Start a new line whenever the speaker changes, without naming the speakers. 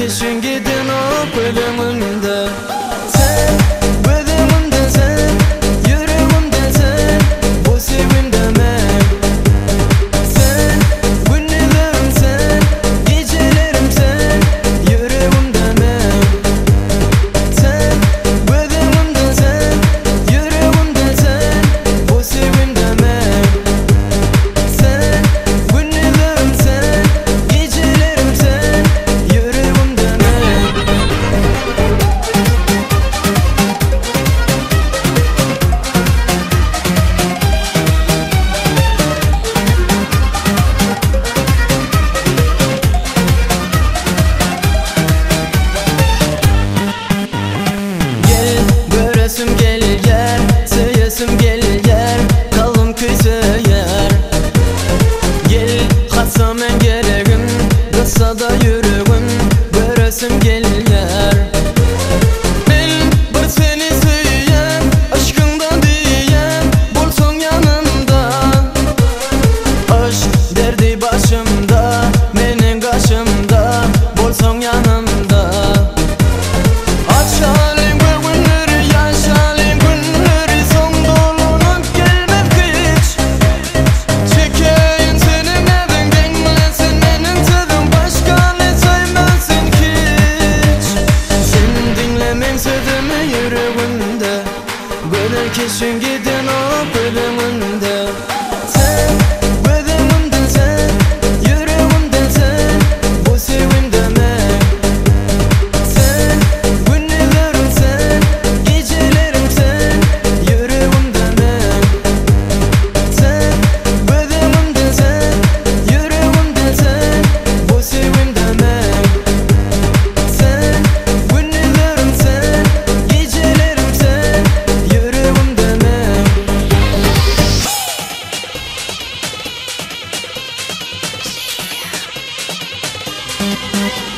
Keşin gidin o bölümünde Göresim gelir Kimse deme yüreğimde Böyle kesin gidin ah o bölüm Thank